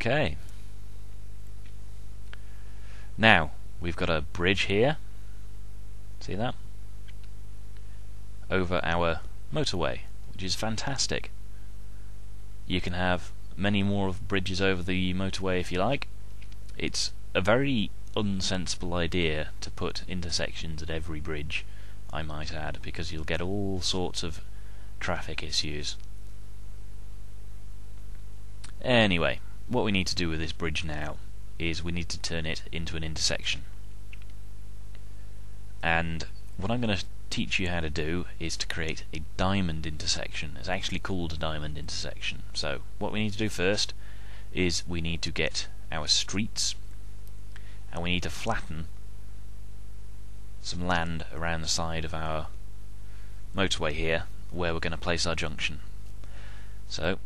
Okay. Now, we've got a bridge here. See that? Over our motorway, which is fantastic. You can have many more of bridges over the motorway if you like. It's a very unsensible idea to put intersections at every bridge, I might add, because you'll get all sorts of traffic issues. Anyway, what we need to do with this bridge now is we need to turn it into an intersection. And what I'm going to teach you how to do is to create a diamond intersection. It's actually called a diamond intersection. So what we need to do first is we need to get our streets and we need to flatten some land around the side of our motorway here where we're going to place our junction. So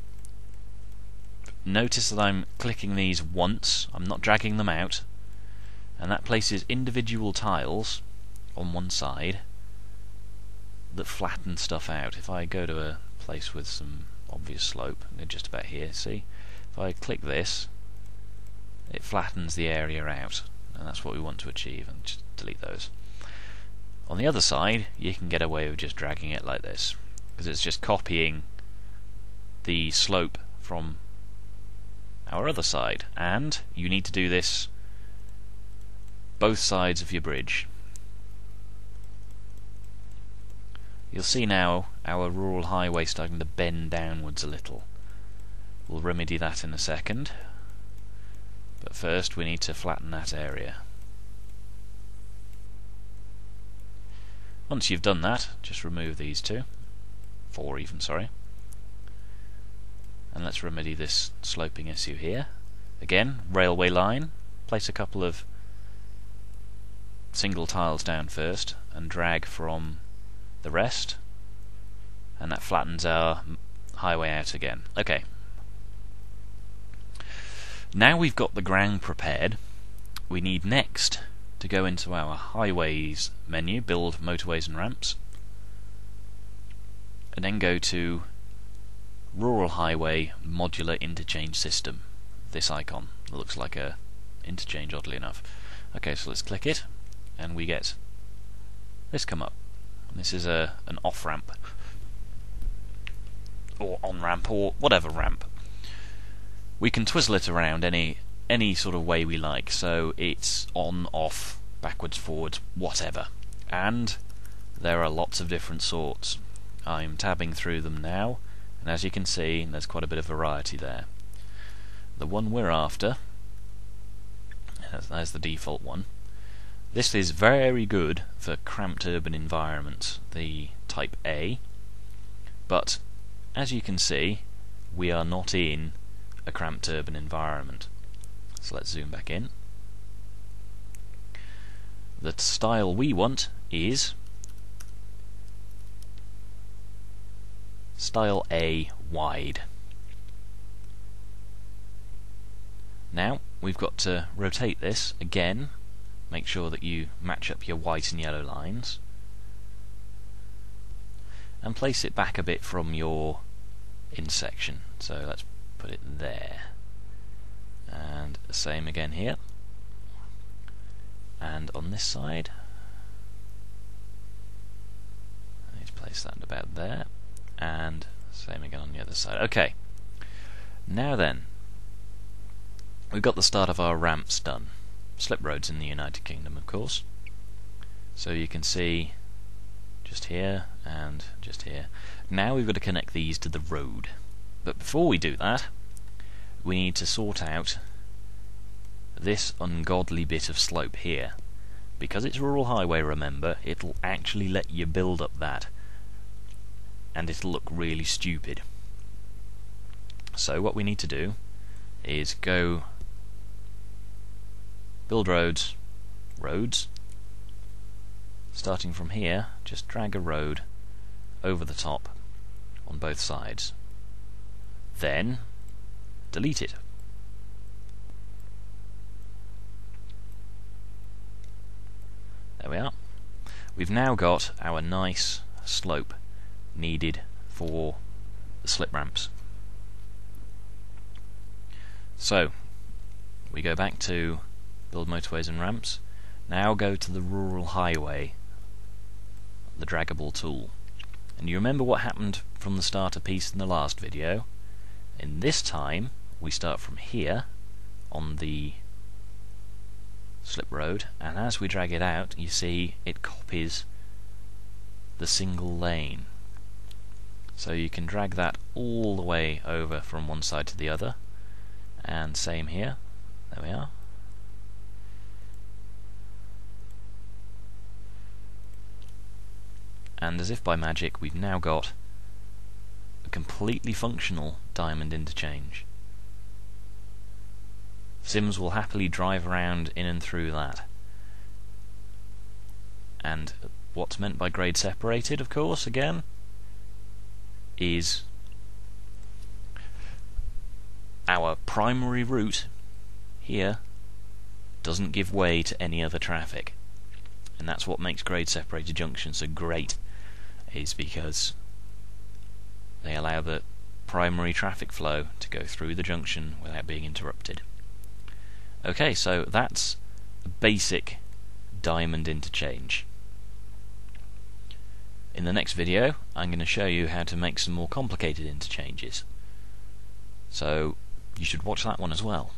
notice that I'm clicking these once, I'm not dragging them out, and that places individual tiles on one side that flatten stuff out. If I go to a place with some obvious slope, just about here, see? If I click this, it flattens the area out, and that's what we want to achieve, and just delete those. On the other side, you can get away with just dragging it like this, because it's just copying the slope from our other side, and you need to do this both sides of your bridge. You'll see now our rural highway starting to bend downwards a little. We'll remedy that in a second. But first we need to flatten that area. Once you've done that, just remove these two. Four even, sorry. And let's remedy this sloping issue here. Again, railway line. Place a couple of single tiles down first and drag from the rest and that flattens our highway out again. Okay. Now we've got the ground prepared, we need next to go into our highways menu, build motorways and ramps, and then go to rural highway modular interchange system. This icon looks like a interchange oddly enough. Okay, so let's click it and we get this come up. This is a an off ramp or on ramp or whatever ramp. We can twizzle it around any any sort of way we like. So it's on, off, backwards, forwards, whatever. And there are lots of different sorts. I'm tabbing through them now, and as you can see, there's quite a bit of variety there. The one we're after, there's the default one, this is very good for cramped urban environments, the type A, but as you can see, we are not in a cramped urban environment. So let's zoom back in. The style we want is style A wide. Now we've got to rotate this again. Make sure that you match up your white and yellow lines. And place it back a bit from your intersection so let's put it there. And same again here. And on this side. To place that about there and same again on the other side okay now then we've got the start of our ramps done slip roads in the United Kingdom, of course. So you can see just here and just here. Now we've got to connect these to the road. But before we do that, we need to sort out this ungodly bit of slope here. Because it's rural highway, remember, it'll actually let you build up that. And it'll look really stupid. So what we need to do is go build roads, roads. Starting from here, just drag a road over the top on both sides. Then delete it. There we are. We've now got our nice slope needed for the slip ramps. So, we go back to build motorways and ramps. Now go to the rural highway, the draggable tool. And you remember what happened from the starter piece in the last video? In this time, we start from here on the slip road, and as we drag it out, you see it copies the single lane. So you can drag that all the way over from one side to the other, and same here. There we are. And as if by magic, we've now got a completely functional diamond interchange. Sims will happily drive around in and through that. And what's meant by grade separated, of course, again, is our primary route here doesn't give way to any other traffic. And that's what makes grade separated junctions so great, is because they allow the primary traffic flow to go through the junction without being interrupted. Okay, so that's a basic diamond interchange. In the next video, I'm going to show you how to make some more complicated interchanges. So, you should watch that one as well.